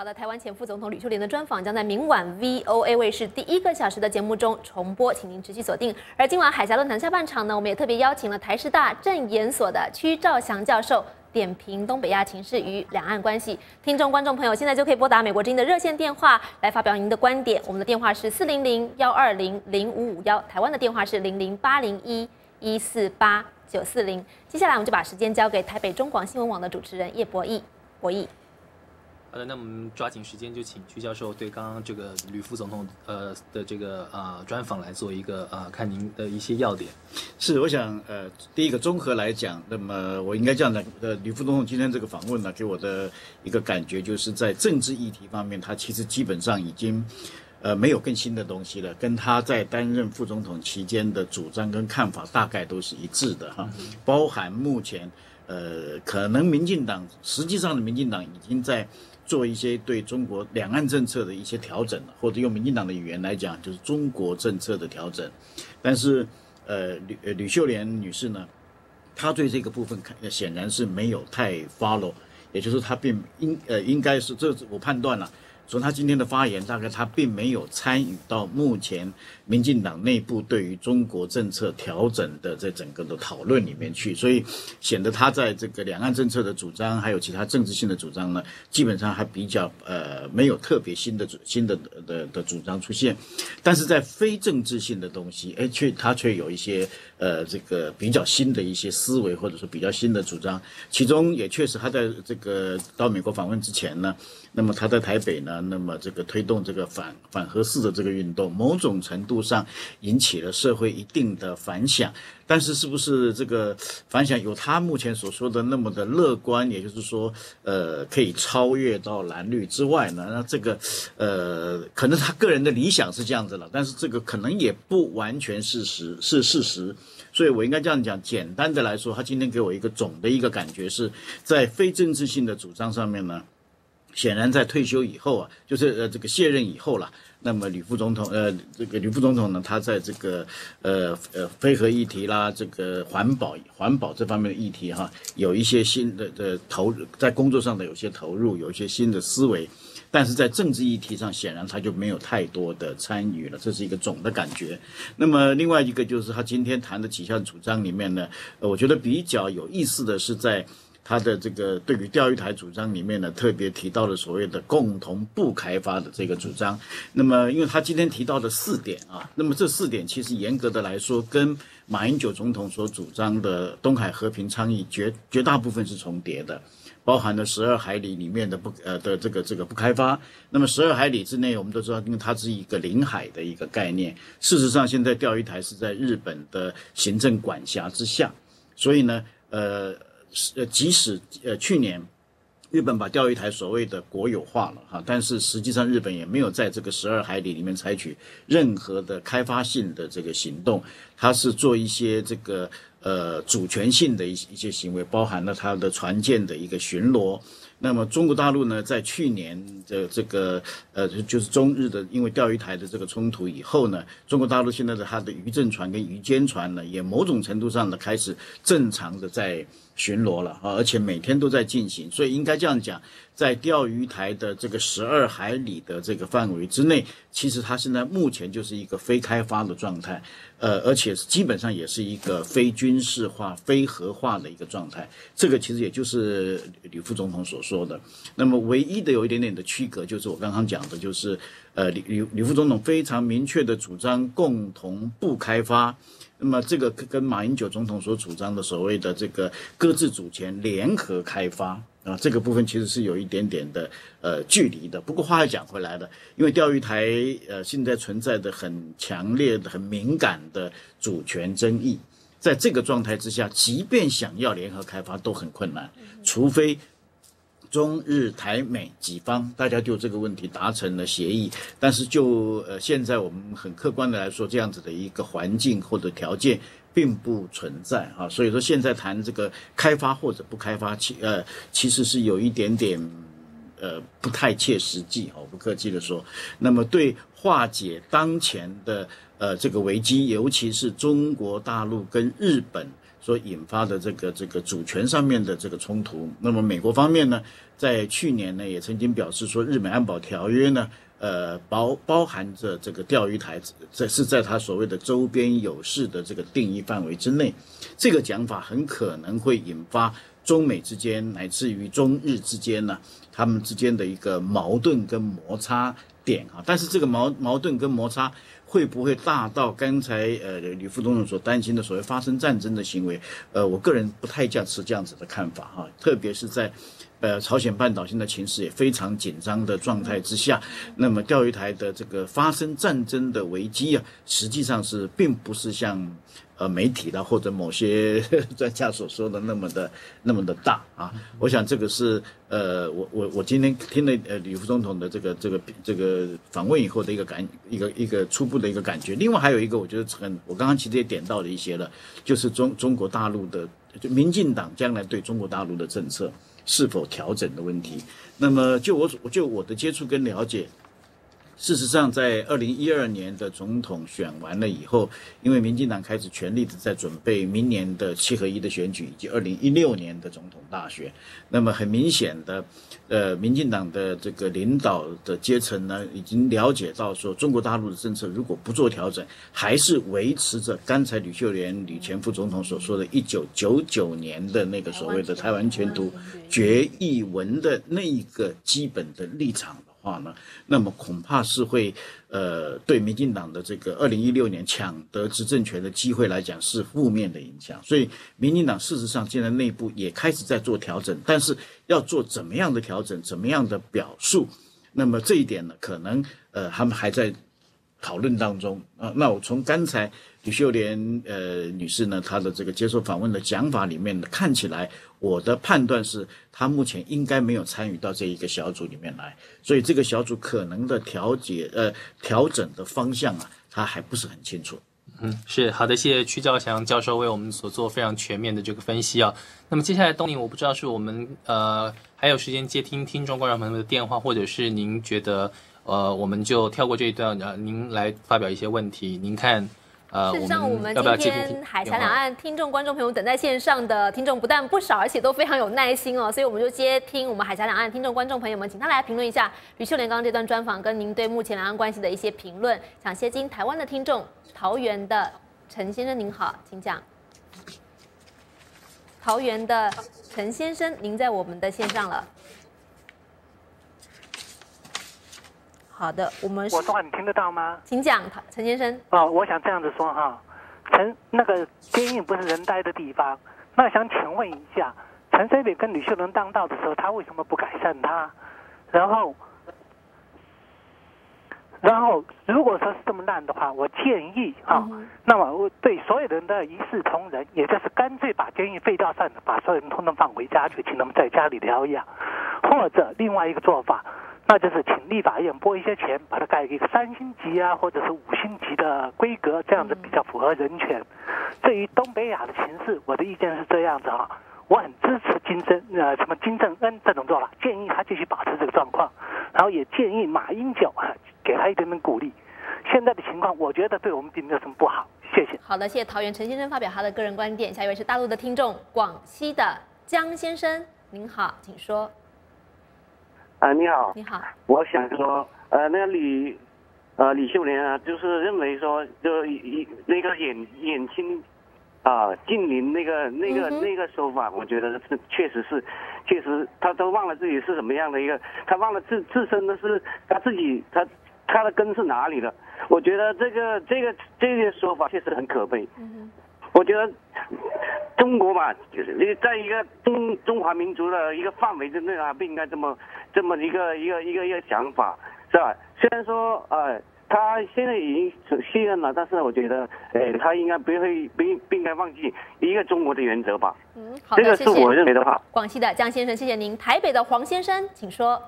好的，台湾前副总统吕秀莲的专访将在明晚 VOA 卫视第一个小时的节目中重播，请您持续锁定。而今晚海峡论坛下半场呢，我们也特别邀请了台师大政研所的屈兆祥教授。点评东北亚情势与两岸关系，听众观众朋友现在就可以拨打美国之音的热线电话来发表您的观点。我们的电话是四零零幺二零零五五幺，台湾的电话是零零八零一一四八九四零。接下来我们就把时间交给台北中广新闻网的主持人叶博弈，博弈。好的，那我们抓紧时间就请曲教授对刚刚这个吕副总统呃的这个呃专访来做一个呃看您的一些要点。是，我想呃第一个综合来讲，那么我应该这样的呃吕副总统今天这个访问呢，给我的一个感觉就是在政治议题方面，他其实基本上已经呃没有更新的东西了，跟他在担任副总统期间的主张跟看法大概都是一致的哈，包含目前呃可能民进党实际上的民进党已经在。做一些对中国两岸政策的一些调整，或者用民进党的语言来讲，就是中国政策的调整。但是，呃，吕吕秀莲女士呢，她对这个部分看显然是没有太 follow，也就是她并应呃应该是这我判断了。从他今天的发言，大概他并没有参与到目前民进党内部对于中国政策调整的这整个的讨论里面去，所以显得他在这个两岸政策的主张，还有其他政治性的主张呢，基本上还比较呃没有特别新的主新的的的主张出现，但是在非政治性的东西，哎，却他却有一些呃这个比较新的一些思维，或者说比较新的主张，其中也确实他在这个到美国访问之前呢。那么他在台北呢，那么这个推动这个反反核四的这个运动，某种程度上引起了社会一定的反响。但是是不是这个反响有他目前所说的那么的乐观？也就是说，呃，可以超越到蓝绿之外呢？那这个，呃，可能他个人的理想是这样子了，但是这个可能也不完全事实是事实。所以我应该这样讲，简单的来说，他今天给我一个总的一个感觉是在非政治性的主张上面呢。显然，在退休以后啊，就是呃这个卸任以后了。那么吕副总统，呃，这个吕副总统呢，他在这个呃呃非核议题啦，这个环保环保这方面的议题哈，有一些新的的投在工作上的有些投入，有一些新的思维。但是在政治议题上，显然他就没有太多的参与了，这是一个总的感觉。那么另外一个就是他今天谈的几项主张里面呢，呃，我觉得比较有意思的是在。他的这个对于钓鱼台主张里面呢，特别提到了所谓的共同不开发的这个主张。那么，因为他今天提到的四点啊，那么这四点其实严格的来说，跟马英九总统所主张的东海和平倡议绝绝大部分是重叠的，包含了十二海里里面的不呃的这个这个不开发。那么十二海里之内，我们都知道，因为它是一个领海的一个概念。事实上，现在钓鱼台是在日本的行政管辖之下，所以呢，呃。呃，即使呃去年日本把钓鱼台所谓的国有化了哈，但是实际上日本也没有在这个十二海里里面采取任何的开发性的这个行动，它是做一些这个呃主权性的一一些行为，包含了它的船舰的一个巡逻。那么中国大陆呢，在去年的这个呃，就是中日的因为钓鱼台的这个冲突以后呢，中国大陆现在的它的渔政船跟渔监船呢，也某种程度上的开始正常的在巡逻了啊，而且每天都在进行，所以应该这样讲，在钓鱼台的这个十二海里的这个范围之内，其实它现在目前就是一个非开发的状态。呃，而且基本上也是一个非军事化、非核化的一个状态。这个其实也就是李副总统所说的。那么，唯一的有一点点的区隔，就是我刚刚讲的，就是呃，李李李副总统非常明确的主张共同不开发。那么，这个跟马英九总统所主张的所谓的这个各自主权、联合开发。啊，这个部分其实是有一点点的呃距离的。不过话又讲回来了，因为钓鱼台呃现在存在的很强烈的、很敏感的主权争议，在这个状态之下，即便想要联合开发都很困难，除非中日台美几方大家就这个问题达成了协议。但是就呃现在我们很客观的来说，这样子的一个环境或者条件。并不存在啊，所以说现在谈这个开发或者不开发，其呃其实是有一点点呃不太切实际哦，不客气的说。那么对化解当前的呃这个危机，尤其是中国大陆跟日本所引发的这个这个主权上面的这个冲突。那么美国方面呢，在去年呢也曾经表示说，日美安保条约呢，呃，包包含着这个钓鱼台在是在它所谓的周边有事的这个定义范围之内。这个讲法很可能会引发中美之间乃至于中日之间呢，他们之间的一个矛盾跟摩擦点啊。但是这个矛矛盾跟摩擦。会不会大到刚才呃李副总统所担心的所谓发生战争的行为？呃，我个人不太价持这样子的看法哈，特别是在，呃朝鲜半岛现在情势也非常紧张的状态之下，那么钓鱼台的这个发生战争的危机啊，实际上是并不是像。呃，媒体的或者某些 专家所说的那么的那么的大啊，我想这个是呃，我我我今天听了呃李副总统的这个这个这个访问以后的一个感一个一个初步的一个感觉。另外还有一个，我觉得很，我刚刚其实也点到了一些了，就是中中国大陆的就民进党将来对中国大陆的政策是否调整的问题。那么就我就我的接触跟了解。事实上，在二零一二年的总统选完了以后，因为民进党开始全力的在准备明年的七合一的选举以及二零一六年的总统大选，那么很明显的，呃，民进党的这个领导的阶层呢，已经了解到说，中国大陆的政策如果不做调整，还是维持着刚才吕秀莲吕前副总统所说的一九九九年的那个所谓的台湾前途决议文的那一个基本的立场。话呢，那么恐怕是会，呃，对民进党的这个二零一六年抢得执政权的机会来讲是负面的影响。所以，民进党事实上现在内部也开始在做调整，但是要做怎么样的调整，怎么样的表述，那么这一点呢，可能呃，他们还在讨论当中啊。那我从刚才。李秀莲呃女士呢，她的这个接受访问的讲法里面呢，看起来我的判断是，她目前应该没有参与到这一个小组里面来，所以这个小组可能的调节呃调整的方向啊，她还不是很清楚。嗯，是好的，谢谢曲兆祥教授为我们所做非常全面的这个分析啊。那么接下来东宁，我不知道是我们呃还有时间接听听众观众朋友们的电话，或者是您觉得呃我们就跳过这一段，呃您来发表一些问题，您看。事实上，我们今天海峡两岸听众、观众朋友等在线上的听众不但不少，而且都非常有耐心哦，所以我们就接听我们海峡两岸听众、观众朋友们，请他来评论一下吕秀莲刚刚这段专访，跟您对目前两岸关系的一些评论。想先听台湾的听众，桃园的陈先生您好，请讲。桃园的陈先生，您在我们的线上了。好的，我们我说话你听得到吗？请讲，陈先生。哦，我想这样子说哈，陈那个监狱不是人待的地方，那想请问一下，陈水扁跟吕秀莲当道的时候，他为什么不改善他？然后，然后如果说是这么烂的话，我建议啊，那么我对所有人的一视同仁，也就是干脆把监狱废掉算了，把所有人通通放回家去，请他们在家里疗养，或者另外一个做法。那就是请立法院拨一些钱，把它盖一个三星级啊，或者是五星级的规格，这样子比较符合人权。对于东北亚的形势，我的意见是这样子哈，我很支持金正呃什么金正恩这种做法，建议他继续保持这个状况，然后也建议马英九啊给他一点点鼓励。现在的情况，我觉得对我们并没有什么不好。谢谢。好的，谢谢桃园陈先生发表他的个人观点。下一位是大陆的听众，广西的江先生，您好，请说。啊，你好，你好，我想说，呃，那个李，呃，李秀莲啊，就是认为说，就一那个眼眼睛，啊，近邻那个那个那个说法，我觉得是确实是，确实他都忘了自己是什么样的一个，他忘了自自身的是他自己，他他的根是哪里的？我觉得这个这个这些说法确实很可悲。我觉得中国嘛，就是在一个中中华民族的一个范围之内啊，不应该这么这么一个一个一个一个想法，是吧？虽然说，呃，他现在已经卸任了，但是我觉得，呃，他应该不会不不应该忘记一个中国的原则吧。嗯，好的，这个是我认为的话。广西的江先生，谢谢您。台北的黄先生，请说。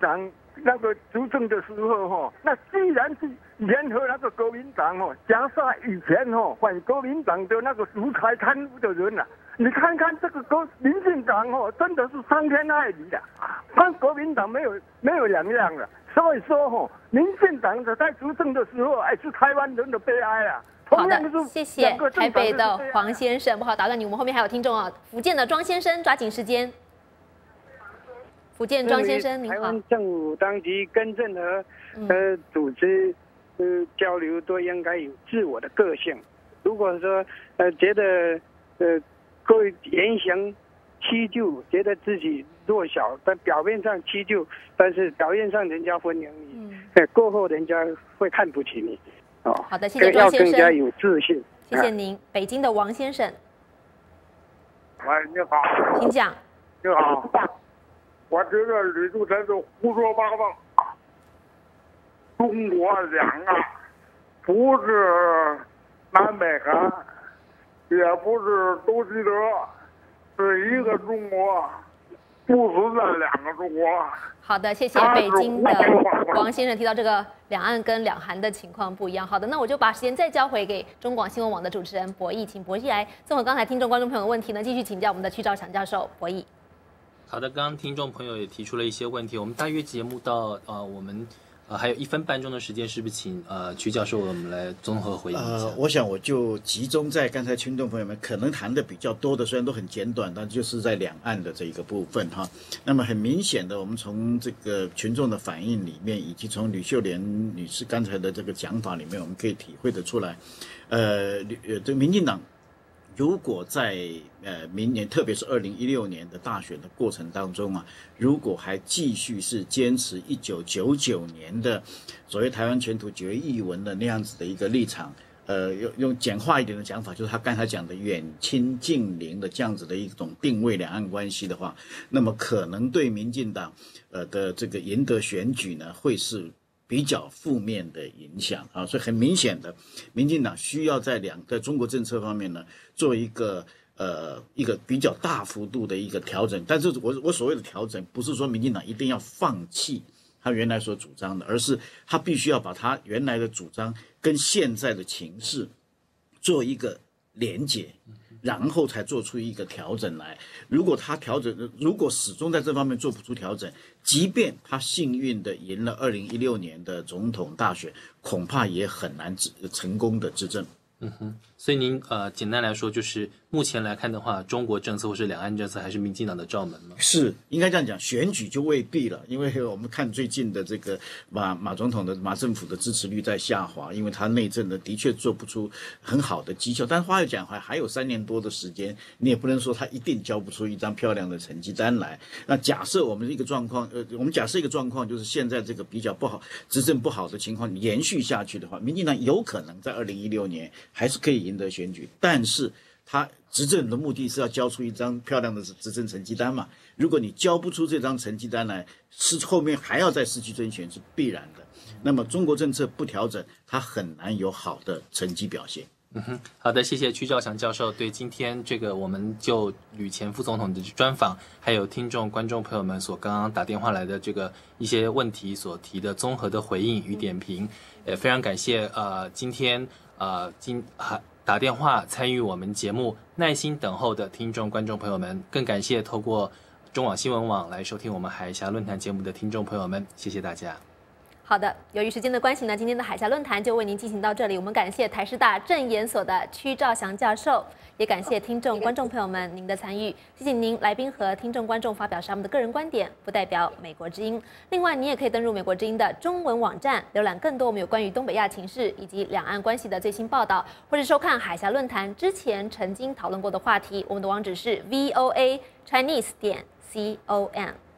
长那个执政的时候哈，那既然是联合那个国民党哦，加上以前哦反国民党的那个独裁贪污的人呐，你看看这个国民进党哦，真的是伤天害理的，跟国民党没有没有两样了。所以说哦，民进党的在执政的时候，哎，是台湾人的悲哀啊。好的，谢谢台北的黄先生，不好打断你，我们后面还有听众啊。福建的庄先生，抓紧时间。福建庄先生，您好。台湾政府当局跟任何呃组织呃交流都应该有自我的个性。如果说呃觉得呃各位言行屈就，觉得自己弱小，但表面上屈就，但是表面上人家欢迎你，哎过后人家会看不起你。哦，好的，谢谢庄先生。要更加有自信。谢谢您，北京的王先生。喂，你好。请讲。你好。我觉得李主持是胡说八道。中国两岸不是南北韩，也不是都记得，是一个中国，不存在两个中国。好的，谢谢北京的王先生提到这个两岸跟两韩的情况不一样。好的，那我就把时间再交回给中广新闻网的主持人博弈，请博弈来综合刚才听众观众朋友的问题呢，继续请教我们的曲兆强教授。博弈，好的，刚刚听众朋友也提出了一些问题，我们大约节目到呃我们。呃，还有一分半钟的时间，是不是请呃曲教授我们来综合回应？呃，我想我就集中在刚才听众朋友们可能谈的比较多的，虽然都很简短，但就是在两岸的这一个部分哈。那么很明显的，我们从这个群众的反应里面，以及从吕秀莲女士刚才的这个讲法里面，我们可以体会得出来，呃，呃，这民进党。如果在呃明年，特别是二零一六年的大选的过程当中啊，如果还继续是坚持一九九九年的所谓台湾前途决议文的那样子的一个立场，呃，用用简化一点的讲法，就是他刚才讲的远亲近邻的这样子的一种定位两岸关系的话，那么可能对民进党呃的这个赢得选举呢，会是。比较负面的影响啊，所以很明显的，民进党需要在两个中国政策方面呢，做一个呃一个比较大幅度的一个调整。但是我我所谓的调整，不是说民进党一定要放弃他原来所主张的，而是他必须要把他原来的主张跟现在的情势做一个连结。然后才做出一个调整来。如果他调整，如果始终在这方面做不出调整，即便他幸运的赢了二零一六年的总统大选，恐怕也很难执成功的执政。嗯哼，所以您呃，简单来说，就是目前来看的话，中国政策或是两岸政策，还是民进党的罩门吗？是，应该这样讲，选举就未必了，因为我们看最近的这个马马总统的马政府的支持率在下滑，因为他内政呢的确做不出很好的绩效。但是话又讲回来，还有三年多的时间，你也不能说他一定交不出一张漂亮的成绩单来。那假设我们一个状况，呃，我们假设一个状况，就是现在这个比较不好，执政不好的情况延续下去的话，民进党有可能在二零一六年。还是可以赢得选举，但是他执政的目的是要交出一张漂亮的执政成绩单嘛？如果你交不出这张成绩单来，是后面还要再失去争选是必然的。那么中国政策不调整，他很难有好的成绩表现。嗯哼，好的，谢谢曲兆祥教授对今天这个我们就吕前副总统的专访，还有听众观众朋友们所刚刚打电话来的这个一些问题所提的综合的回应与点评，也非常感谢呃今天。呃，今还打电话参与我们节目，耐心等候的听众、观众朋友们，更感谢透过中网新闻网来收听我们海峡论坛节目的听众朋友们，谢谢大家。好的，由于时间的关系呢，今天的海峡论坛就为您进行到这里。我们感谢台师大政研所的屈兆祥教授。也感谢听众、观众朋友们您的参与，谢谢您来宾和听众、观众发表他们的个人观点，不代表美国之音。另外，您也可以登入美国之音的中文网站，浏览更多我们有关于东北亚情势以及两岸关系的最新报道，或者收看海峡论坛之前曾经讨论过的话题。我们的网址是 voa chinese 点 com。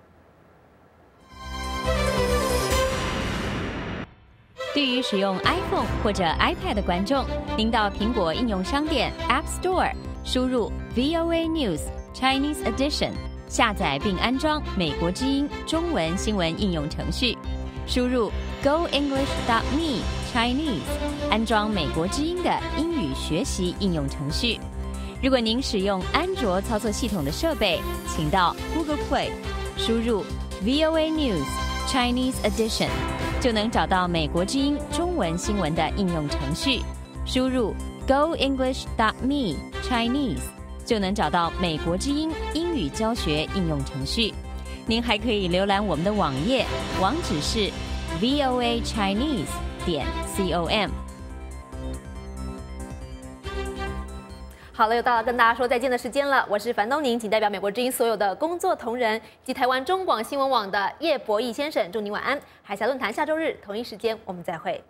对于使用 iPhone 或者 iPad 的观众，您到苹果应用商店 App Store 输入 VOA News Chinese Edition，下载并安装美国之音中文新闻应用程序，输入 Go English dot me Chinese，安装美国之音的英语学习应用程序。如果您使用安卓操作系统的设备，请到 Google Play 输入 VOA News Chinese Edition。就能找到美国之音中文新闻的应用程序，输入 Go English dot me Chinese 就能找到美国之音英语教学应用程序。您还可以浏览我们的网页，网址是 voa chinese 点 com。好了，又到了跟大家说再见的时间了。我是樊东宁，仅代表美国之音所有的工作同仁及台湾中广新闻网的叶博弈先生，祝您晚安。海峡论坛下周日同一时间我们再会。